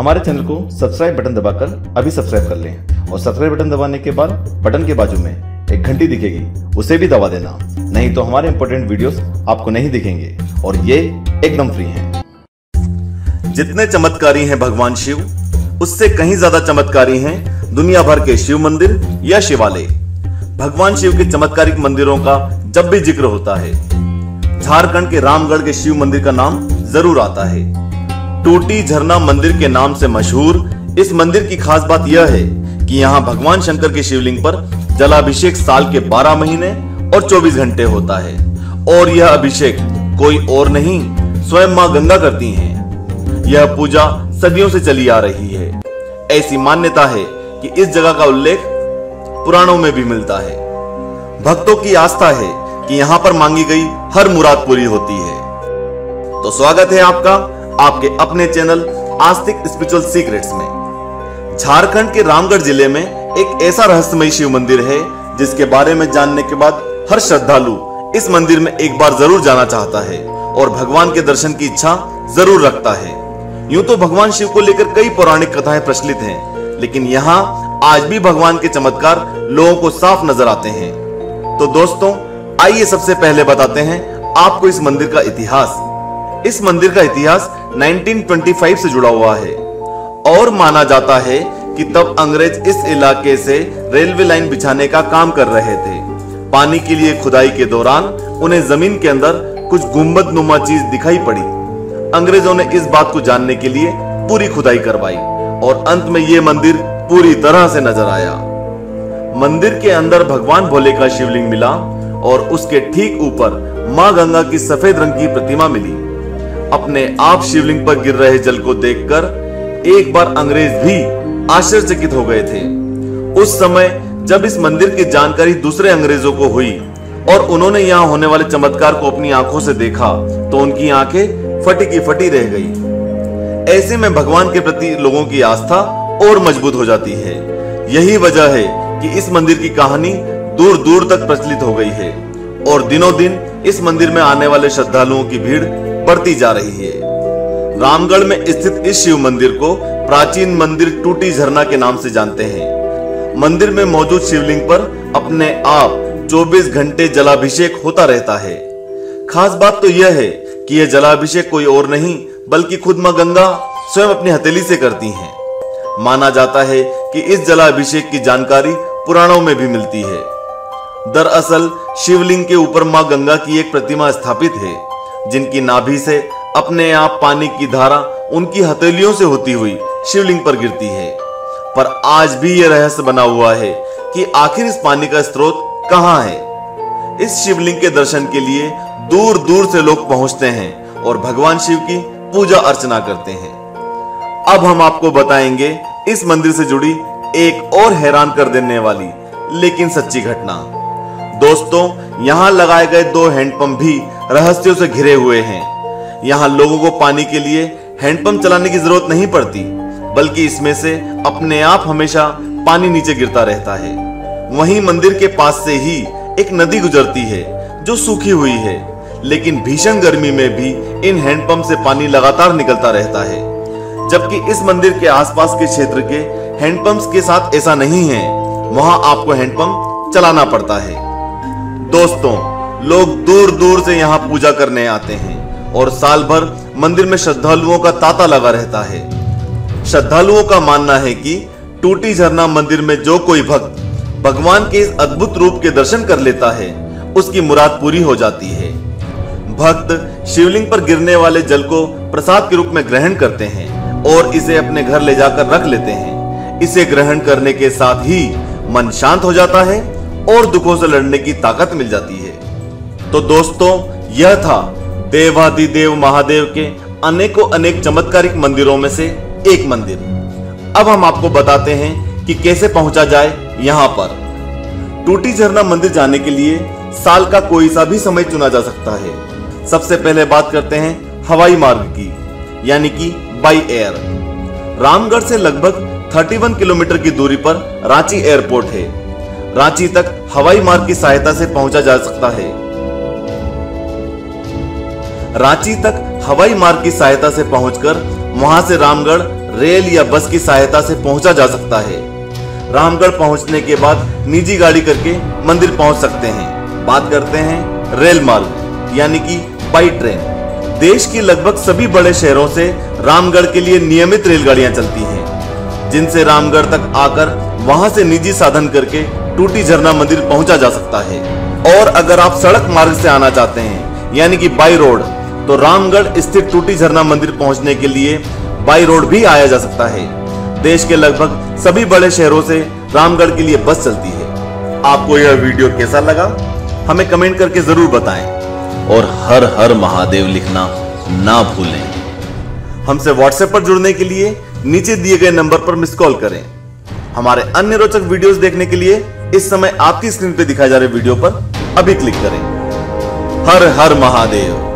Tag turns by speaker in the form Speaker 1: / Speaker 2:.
Speaker 1: हमारे चैनल को subscribe button दबाकर अभी सब्सक्राइब कर लें और सब्सक्राइब बटन दबाने के बाद बटन के बाजू में एक घंटी दिखेगी, उसे भी दबा देना। नहीं तो हमारे इंपॉर्टेंट वीडियोस आपको नहीं दिखेंगे और ये एकदम फ्री हैं। जितने चमत्कारी हैं भगवान शिव, उससे कहीं ज़्यादा चमत्कारी हैं दुनिया भर के शिव मंदिर या शिवालय। भगवान शिव के चमत्कारिक मंदिरों का जब भी ज़िक्र होता है, झारखंड के रामगढ़ के शिव मंदिर का नाम ज़रूर आता है। टूटी झरना मंदिर के नाम से मशहूर। इस मंदिर की खास बात यह है कि यहाँ भगवान शंकर के शिवलिंग पर जलाभिषेक साल के 12 महीने और 24 घंटे होता है। और यह अभिषेक कोई और नहीं, स्वयं माँ गंगा करती हैं। यह पूजा सदियों से चली आ रही है। ऐसी मान्यता है कि इस जगह का उल्लेख पुराणों में भी मिलता है। भक्तों की आस्था है कि यहाँ पर मांगी गई हर मुराद पूरी होती है। तो स्वागत है आपका आपके अपने चैनल आस्तिक स्पिरिचुअल सीक्रेट्स में। झारखंड के रामगढ़ ज़िले में एक ऐसा रहस्यमय शिव मंदिर है, जिसके बारे में जानने के बाद हर श्रद्धालु इस मंदिर में एक बार ज़रूर जाना चाहता है और भगवान के दर्शन की इच्छा ज़रूर रखता है। यूँ तो भगवान शिव को लेकर कई पौराणिक कथाएँ प्रचलित हैं, लेकिन यहाँ आज भी भगवान के चमत्कार लोगों को साफ़ नज़र आते हैं। तो दोस्तों, आइए सबसे पहले बताते हैं आपको इस मंदिर का इतिहास। इस मंदिर का इतिहास 1925 से जुड़ा हुआ है। और माना जाता है कि तब अंग्रेज़ इस इलाके से रेलवे लाइन बिछाने का काम कर रहे थे। पानी के लिए खुदाई के दौरान उन्हें ज़मीन के अंदर कुछ गुंबद नुमा चीज़ दिखाई पड़ी। अंग्रेज़ों ने इस बात को जानने के लिए पूरी खुदाई करवाई और अंत में ये मंदिर पूरी तरह से नज़र आया। मंदिर के अंदर भगवान भोले का शिवलिंग मिला और उसके ठीक ऊपर माँ गंगा की सफ़ेद रंग की प्रतिमा मिली। अपने आप शिवलिंग पर गिर रहे जल को देखकर एक बार अंग्रेज़ भी आश्चर्यचकित हो गए थे। उस समय जब इस मंदिर की जानकारी दूसरे अंग्रेज़ों को हुई और उन्होंने यहाँ होने वाले चमत्कार को अपनी आँखों से देखा तो उनकी आँखें फटी की फटी रह गई। ऐसे में भगवान के प्रति लोगों की आस्था और मज़बूत हो जाती है। यही वजह है कि इस मंदिर की कहानी दूर दूर तक प्रचलित हो गई है और दिनों दिन इस मंदिर में आने वाले श्रद्धालुओं की भीड़ बढ़ती जा रही है। रामगढ़ में स्थित इस शिव मंदिर को प्राचीन मंदिर टूटी झरना के नाम से जानते हैं। मंदिर में मौजूद शिवलिंग पर अपने आप 24 घंटे जलाभिषेक होता रहता है। खास बात तो यह है कि यह जलाभिषेक कोई और नहीं, बल्कि खुद माँ गंगा स्वयं अपनी हथेली से करती हैं। माना जाता है कि इस जलाभिषेक की जानकारी पुराणों में भी मिलती है। दरअसल, शिवलिंग के ऊपर माँ गंगा की एक प्रतिमा स्थापित है। जिनकी नाभि से अपने आप पानी की धारा उनकी हथेलियों से होती हुई शिवलिंग पर गिरती है। पर आज भी यह रहस्य बना हुआ है कि आखिर इस पानी का स्रोत कहाँ है? इस शिवलिंग के दर्शन के लिए दूर दूर से लोग पहुँचते हैं और भगवान शिव की पूजा अर्चना करते हैं। अब हम आपको बताएँगे इस मंदिर से जुड़ी एक और हैरान कर देने वाली, लेकिन सच्ची घटना। दोस्तों, यहाँ लगाए गए दो हैंडपंप भी रहस्यों से घिरे हुए हैं। यहाँ लोगों को पानी के लिए हैंडपंप चलाने की ज़रूरत नहीं पड़ती, बल्कि इसमें से अपने आप हमेशा पानी नीचे गिरता रहता है। वहीं मंदिर के पास से ही एक नदी गुजरती है, जो सूखी हुई है, लेकिन भीषण गर्मी में भी इन हैंडपंप से पानी लगातार निकलता रहता है। जबकि इस मंदिर के आसपास के क्षेत्र के हैंडपंप्स के साथ ऐसा नहीं है, वहाँ आपको हैंडपंप चलाना पड़ता है। दोस्तों लोग दूर दूर से यहाँ पूजा करने आते हैं और साल भर मंदिर में श्रद्धालुओं का तांता लगा रहता है। श्रद्धालुओं का मानना है कि टूटी झरना मंदिर में जो कोई भक्त भगवान के इस अद्भुत रूप के दर्शन कर लेता है, उसकी मुराद पूरी हो जाती है। भक्त शिवलिंग पर गिरने वाले जल को प्रसाद के रूप में ग्रहण करते हैं और इसे अपने घर ले जाकर रख लेते हैं। इसे ग्रहण करने के साथ ही मन शांत हो जाता है और दुखों से लड़ने की ताकत मिल जाती है। तो दोस्तों, यह था देवादिदेव महादेव के अनेकों अनेक चमत्कारिक मंदिरों में से एक मंदिर। अब हम आपको बताते हैं कि कैसे पहुँचा जाए यहाँ पर। टूटी झरना मंदिर जाने के लिए साल का कोई सा भी समय चुना जा सकता है। सबसे पहले बात करते हैं हवाई मार्ग की, यानी कि बाई एयर। रामगढ़ से लगभग 31 किलोमीटर की दूरी पर रांची एयरपोर्ट है। रांची तक हवाई मार्ग की सहायता से पहुँचा जा सकता है। रांची तक हवाई मार्ग की सहायता से पहुंचकर वहाँ से रामगढ़ रेल या बस की सहायता से पहुँचा जा सकता है। रामगढ़ पहुँचने के बाद निजी गाड़ी करके मंदिर पहुँच सकते हैं। बात करते हैं रेल मार्ग यानी कि बाई ट्रेन। देश की लगभग सभी बड़े शहरों से रामगढ़ के लिए नियमित रेलगाड़ियाँ चलती हैं, जिनसे रामगढ़ तक आकर वहाँ से निजी साधन करके टूटी झरना मंदिर पहुँचा जा सकता है। और अगर आप सड़क मार्ग से आना चाहते हैं, यानी कि बाई रोड तो रामगढ़ स्थित टूटी झरना मंदिर पहुँचने के लिए बाई रोड भी आया जा सकता है। देश के लगभग सभी बड़े शहरों से रामगढ़ के लिए बस चलती है। आपको यह वीडियो कैसा लगा, हमें कमेंट करके ज़रूर बताएँ और हर हर महादेव लिखना ना भूलें। हमसे व्हाट्सएप पर जुड़ने के लिए नीचे दिए गए नंबर पर मिस कॉल करें। हमारे अन्य रोचक वीडियोस देखने के लिए इस समय आपकी स्क्रीन पर दिखाए जा रहे वीडियो पर अभी क्लिक करें। हर हर महादेव।